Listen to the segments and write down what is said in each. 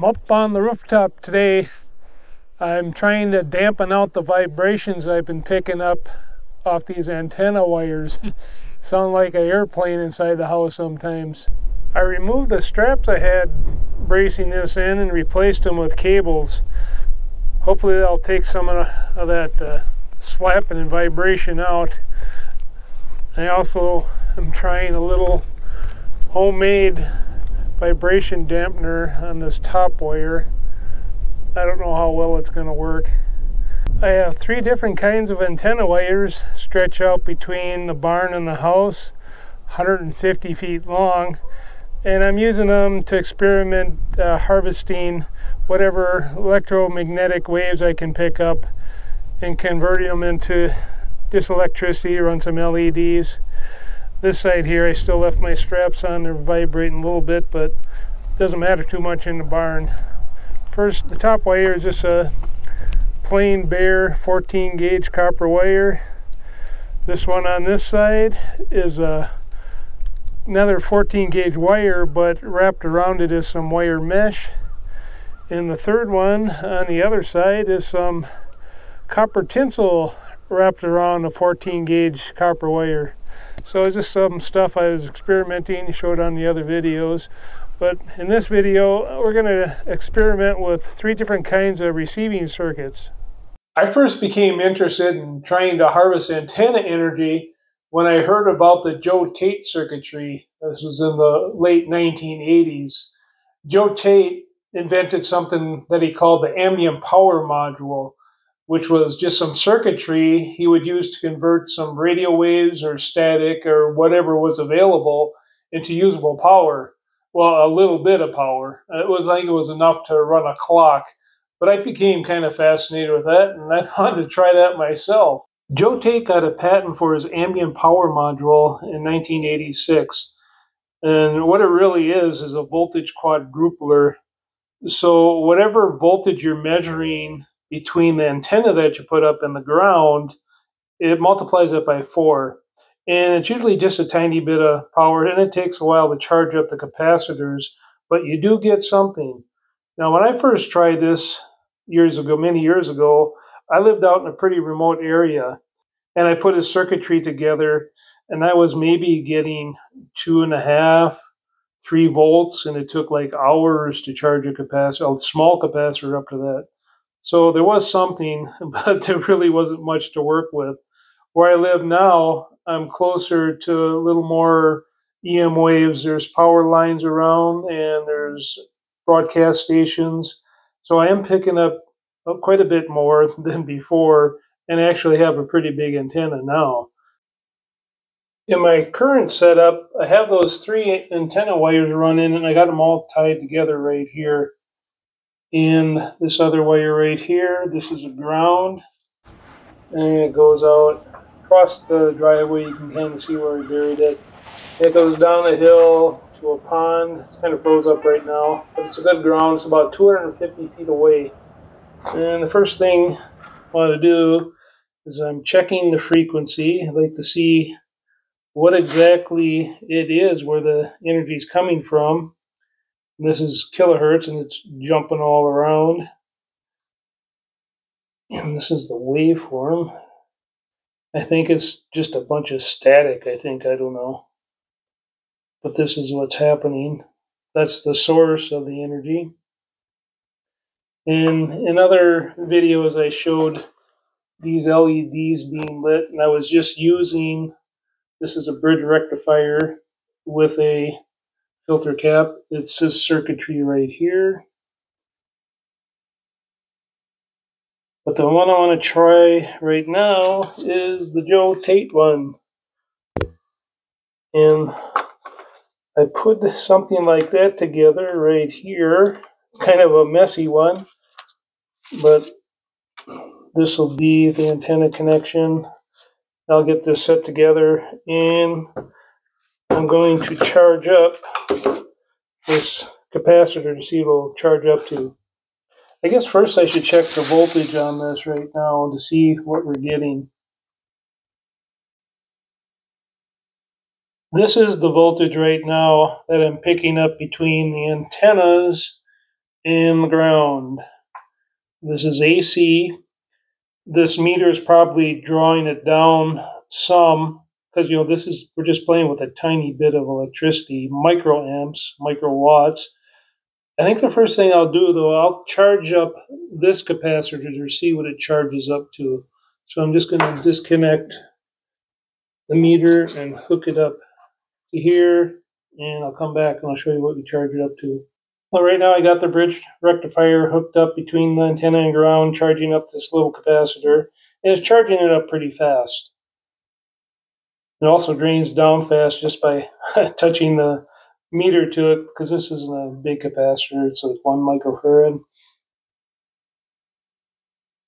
I'm up on the rooftop today. I'm trying to dampen out the vibrations I've been picking up off these antenna wires. Sound like an airplane inside the house sometimes. I removed the straps I had bracing this in and replaced them with cables. Hopefully that'll take some of, that uh, slapping and vibration out. I also am trying a little homemade vibration dampener on this top wire. I don't know how well it's going to work. I have three different kinds of antenna wires stretch out between the barn and the house, 150 feet long, and I'm using them to experiment uh, harvesting whatever electromagnetic waves I can pick up and converting them into just electricity, run some LEDs this side here I still left my straps on they're vibrating a little bit but doesn't matter too much in the barn. First the top wire is just a plain bare 14 gauge copper wire. This one on this side is a another 14 gauge wire but wrapped around it is some wire mesh. And the third one on the other side is some copper tinsel wrapped around a 14 gauge copper wire so it's just some stuff I was experimenting, showed on the other videos. But in this video, we're going to experiment with three different kinds of receiving circuits. I first became interested in trying to harvest antenna energy when I heard about the Joe Tate circuitry. This was in the late 1980s. Joe Tate invented something that he called the ambient power module which was just some circuitry he would use to convert some radio waves or static or whatever was available into usable power. Well, a little bit of power. It was, I think it was enough to run a clock. But I became kind of fascinated with that, and I wanted to try that myself. Joe Tate got a patent for his ambient power module in 1986. And what it really is, is a voltage quadrupler. So, whatever voltage you're measuring between the antenna that you put up and the ground, it multiplies it by four. And it's usually just a tiny bit of power, and it takes a while to charge up the capacitors, but you do get something. Now, when I first tried this years ago, many years ago, I lived out in a pretty remote area, and I put a circuitry together, and I was maybe getting two and a half, three volts, and it took like hours to charge a capacitor, a small capacitor up to that. So there was something, but there really wasn't much to work with. Where I live now, I'm closer to a little more EM waves. There's power lines around and there's broadcast stations. So I am picking up uh, quite a bit more than before and actually have a pretty big antenna now. In my current setup, I have those three antenna wires running and I got them all tied together right here in this other wire right here. This is a ground, and it goes out across the driveway. You can kind of see where I buried it. It goes down the hill to a pond. It's kind of froze up right now, but it's a good ground. It's about 250 feet away. And the first thing I want to do is I'm checking the frequency. I'd like to see what exactly it is, where the energy is coming from. This is kilohertz and it's jumping all around. And this is the waveform. I think it's just a bunch of static, I think, I don't know. But this is what's happening. That's the source of the energy. And in other videos, I showed these LEDs being lit, and I was just using this is a bridge rectifier with a filter cap. It says circuitry right here. But the one I want to try right now is the Joe Tate one. And I put something like that together right here. It's kind of a messy one, but this will be the antenna connection. I'll get this set together and I'm going to charge up this capacitor to see what it'll charge up to. I guess first I should check the voltage on this right now to see what we're getting. This is the voltage right now that I'm picking up between the antennas and the ground. This is AC. This meter is probably drawing it down some because you know this is we're just playing with a tiny bit of electricity, microamps, microwatts. I think the first thing I'll do though, I'll charge up this capacitor to see what it charges up to. So I'm just going to disconnect the meter and hook it up to here, and I'll come back and I'll show you what we charge it up to. Well, right now I got the bridge rectifier hooked up between the antenna and ground, charging up this little capacitor, and it's charging it up pretty fast. It also drains down fast just by touching the meter to it, because this isn't a big capacitor, it's like one microfarad.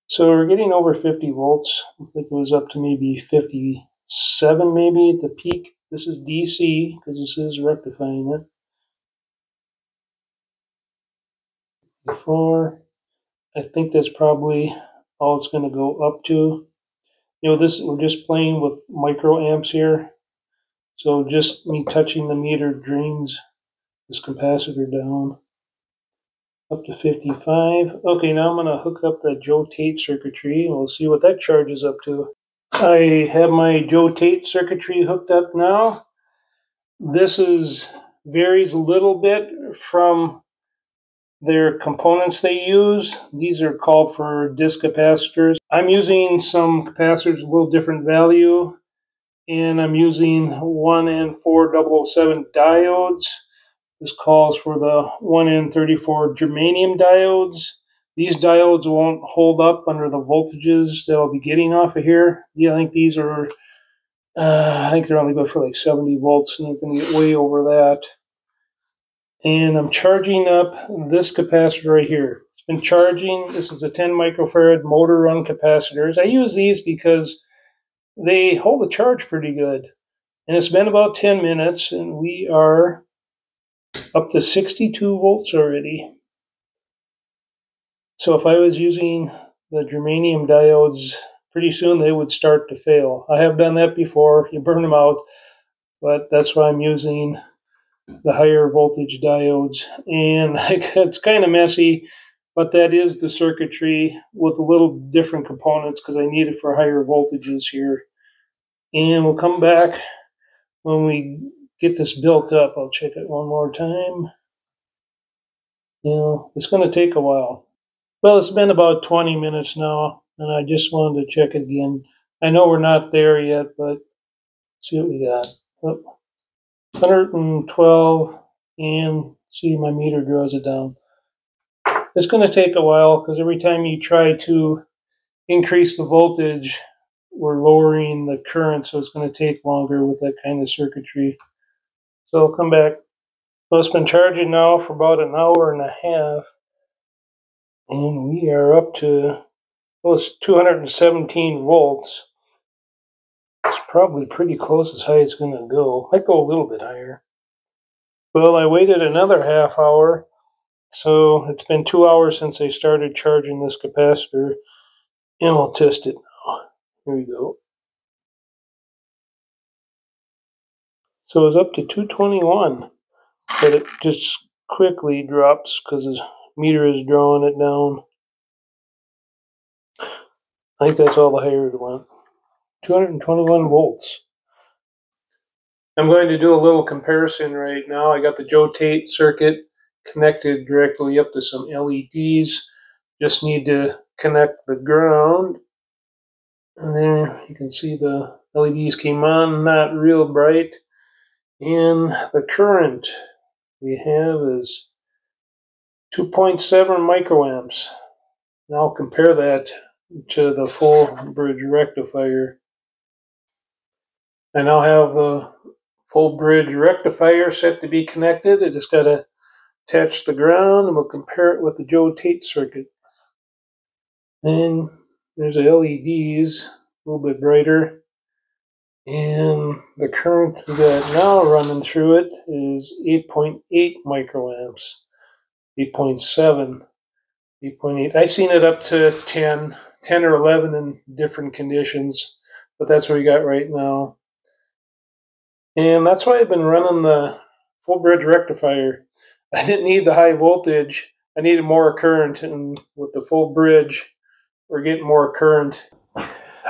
So we're getting over 50 volts. I think it was up to maybe 57 maybe at the peak. This is DC because this is rectifying it. Before, I think that's probably all it's going to go up to. You know, this we're just playing with microamps here. So just me touching the meter drains this capacitor down up to 55. Okay, now I'm going to hook up the Joe Tate circuitry we'll see what that charges up to. I have my Joe Tate circuitry hooked up now. This is varies a little bit from their components they use. These are called for disc capacitors. I'm using some capacitors a little different value and I'm using 1N4007 diodes. This calls for the 1N34 germanium diodes. These diodes won't hold up under the voltages that I'll be getting off of here. Yeah, I think these are, uh, I think they're only good for like 70 volts and going to get way over that. And I'm charging up this capacitor right here. It's been charging. This is a 10 microfarad motor run capacitors. I use these because they hold the charge pretty good. And it's been about 10 minutes and we are up to 62 volts already. So if I was using the germanium diodes, pretty soon they would start to fail. I have done that before. You burn them out, but that's why I'm using the higher voltage diodes. And it's kind of messy, but that is the circuitry with a little different components because I need it for higher voltages here. And we'll come back when we get this built up. I'll check it one more time. You know, it's going to take a while. Well, it's been about 20 minutes now, and I just wanted to check again. I know we're not there yet, but see what we got. Oh, 112, and see my meter draws it down. It's going to take a while because every time you try to increase the voltage, we're lowering the current, so it's going to take longer with that kind of circuitry. So I'll come back. So it's been charging now for about an hour and a half. And we are up to, well, it's 217 volts. It's probably pretty close as high as it's going to go. Might go a little bit higher. Well, I waited another half hour. So it's been two hours since I started charging this capacitor. And I'll test it now. Here we go. So it's up to 221, but it just quickly drops because the meter is drawing it down. I think that's all the higher it went. 221 volts. I'm going to do a little comparison right now. I got the Joe Tate circuit connected directly up to some LEDs. Just need to connect the ground. And there you can see the LEDs came on, not real bright. And the current we have is 2.7 microamps. Now compare that to the full bridge rectifier. I now have a full bridge rectifier set to be connected. I just got to attach the ground and we'll compare it with the Joe Tate circuit. And there's the LEDs, a little bit brighter. And the current got now running through it is 8.8 microamps, 8.7, 8.8. I seen it up to 10, 10 or 11 in different conditions, but that's what we got right now. And that's why I've been running the full bridge rectifier. I didn't need the high voltage. I needed more current, and with the full bridge, we're getting more current.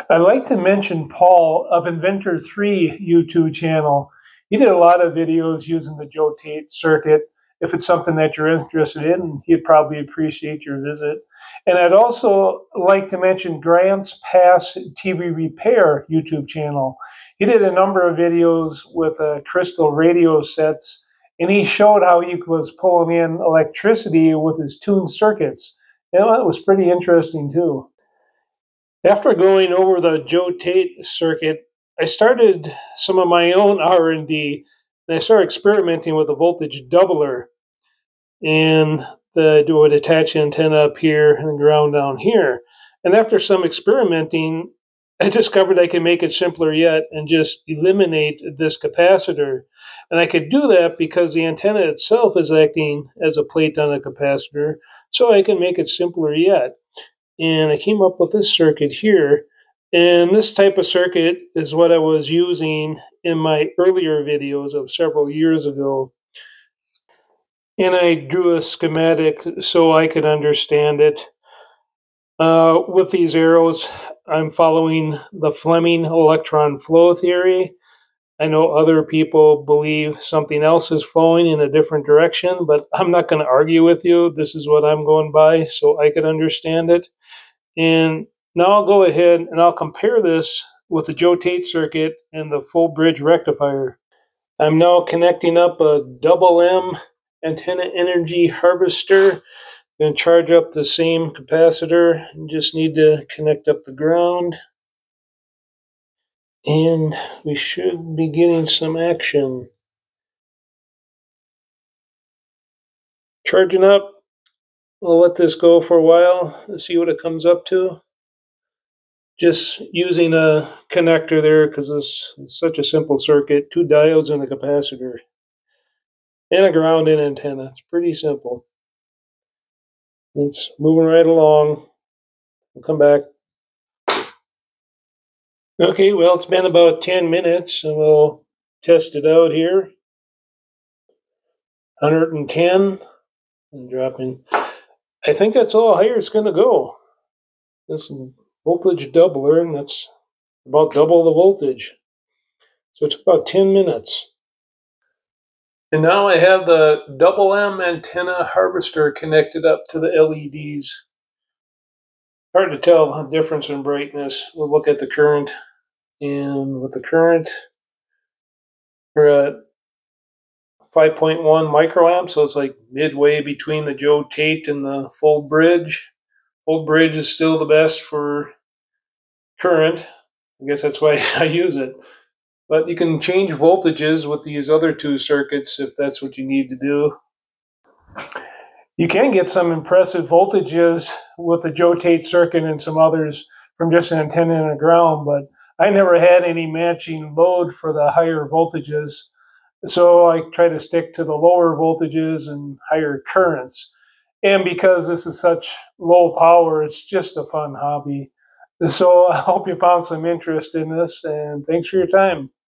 I'd like to mention Paul of Inventor 3 YouTube channel. He did a lot of videos using the Joe Tate circuit. If it's something that you're interested in, he'd probably appreciate your visit. And I'd also like to mention Grant's Pass TV Repair YouTube channel. He did a number of videos with uh, crystal radio sets, and he showed how he was pulling in electricity with his tuned circuits. And that was pretty interesting too. After going over the Joe Tate circuit, I started some of my own R&D, and I started experimenting with a voltage doubler. And the would attach antenna up here and ground down here. And after some experimenting, I discovered I could make it simpler yet and just eliminate this capacitor. And I could do that because the antenna itself is acting as a plate on a capacitor, so I can make it simpler yet and I came up with this circuit here. And this type of circuit is what I was using in my earlier videos of several years ago. And I drew a schematic so I could understand it. Uh, with these arrows, I'm following the Fleming electron flow theory. I know other people believe something else is flowing in a different direction, but I'm not going to argue with you. This is what I'm going by so I could understand it. And now I'll go ahead and I'll compare this with the Joe Tate circuit and the full bridge rectifier. I'm now connecting up a double M antenna energy harvester. Going to charge up the same capacitor. Just need to connect up the ground and we should be getting some action. Charging up. We'll let this go for a while and see what it comes up to. Just using a connector there because it's, it's such a simple circuit. Two diodes and a capacitor. And a ground in antenna. It's pretty simple. It's moving right along. We'll come back. Okay, well, it's been about 10 minutes, and we'll test it out here. 110 and dropping. I think that's all higher it's going to go. This voltage doubler, and that's about double the voltage. So it's about 10 minutes. And now I have the double M antenna harvester connected up to the LEDs. Hard to tell the difference in brightness. We'll look at the current and with the current we're at 5.1 microamp so it's like midway between the joe tate and the full bridge full bridge is still the best for current i guess that's why i use it but you can change voltages with these other two circuits if that's what you need to do you can get some impressive voltages with the joe tate circuit and some others from just an antenna and a ground but I never had any matching load for the higher voltages. So I try to stick to the lower voltages and higher currents. And because this is such low power, it's just a fun hobby. So I hope you found some interest in this and thanks for your time.